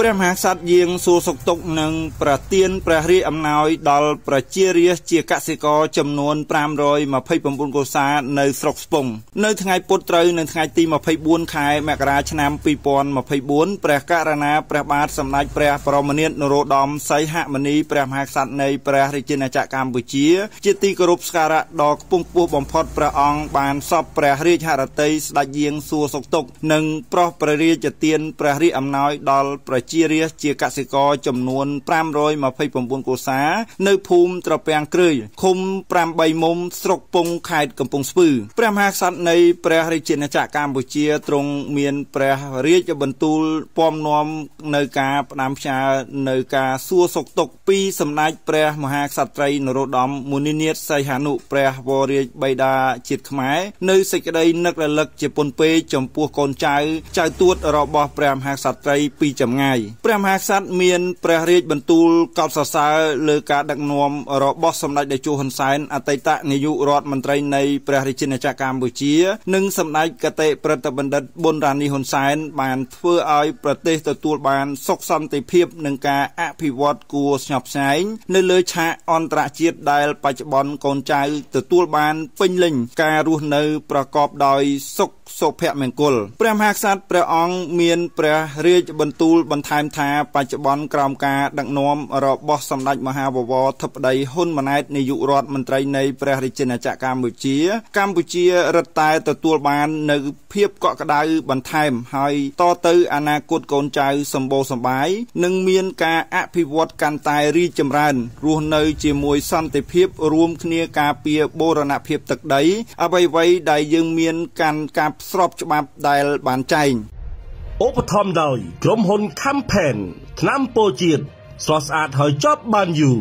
ព្រះមហាក្សត្រយាងសួរសុខទុក្ខនិងប្រទានព្រះរាជអំណោយដល់ប្រជារាស្ត្រជាកសិករចំនួន529កុសានៅស្រុកស្ពង់នៅថ្ងៃពុធត្រូវនៅថ្ងៃទី24ខែមករាឆ្នាំ2024ព្រះករណាព្រះបាទសម្ដេចព្រះបរមនាថនរោត្តមសីហមុនីព្រះមហាក្សត្រនៃព្រះរាជាណាចក្រកម្ពុជា ជាទីគោរពសក្ការៈដ៏ខ្ពង់ខ្ពស់បំផុតព្រះអង្គបានសពព្រះរាជហឫទ័យស្ដេចយាងសួរសុខទុក្ខនិងប្រោះព្រះរាជទានព្រះរាជអំណោយដល់ប្រជារាស្ត្រជាកសិករចំនួន529កុសានៅភូមិត្រពាំងគ្រឿយឃុំ8មុំស្រុកពងខេត្តកំពង់ស្ពឺព្រះមហាក្សត្រនៃព្រះរាជាណាចក្រកម្ពុជាទ្រង់មានព្រះរាជបន្ទូលពំនាំនៅការផ្ដាំផ្ញើនៅការសួរសុខទុក្ខពីសម្ដេចព្រះមហាក្សត្រីនរោត្តមមុនិនាថសីហនុព្រះវររាជបិតាជាតិខ្មែរនៅសេចក្តីនឹករលឹកជាពុនពេកចំពោះកូនចៅចៅទួតរបស់ព្រះមហាក្សត្រីពីចម្ងាយព្រះមហាក្សត្រមានព្រះរាជបន្ទូលកោតសរសើរលើការដឹកនាំរបស់សម្ដេចតេជោហ៊ុនសែនអតីតនាយករដ្ឋមន្ត្រីនៃព្រះរាជាណាចក្រកម្ពុជា និងសម្ដេចកតេប្រតិបណ្ឌិតប៊ុនរ៉ានីហ៊ុនសែនបានធ្វើឲ្យប្រទេសទទួលបានសុខសន្តិភាពនិងការអភិវឌ្ឍគួរស្ញប់ស្ញែងនៅលើឆាកអន្តរជាតិដែលបច្ចុប្បន្នកូនចៅទទួលបានពេញលេញការរស់នៅប្រកបដោយសុខសុភមង្គលព្រះមហាក្សត្រព្រះអង្គមានព្រះរាជបន្ទូលបន្ថែមថាបច្ចុប្បន្នក្រោមការដឹកនាំរបស់សម្ដេចមហាបវរធិបតីហ៊ុនម៉ាណែតនាយករដ្ឋមន្ត្រីនៃព្រះរាជាណាចក្រកម្ពុជា កម្ពុជារឹតតែទទួលបាននៅភាពកក់ក្ដៅបន្ថែមហើយតទៅអនាគតកូនចៅសម្បូរសប្បាយនិងមានការអភិវឌ្ឍកាន់តែរីកចម្រើនរស់នៅជាមួយសន្តិភាពរួមគ្នាការពារបូរណភាពទឹកដីអ្វីៗដែលយើងមានកាន់ការស្របច្បាប់ដែលបានចែង ឧបត្ថម្ភដោយក្រុមហ៊ុន Campaign ថ្នាំពោជាតិស្រស់ស្អាតហើយជាប់បានយូរ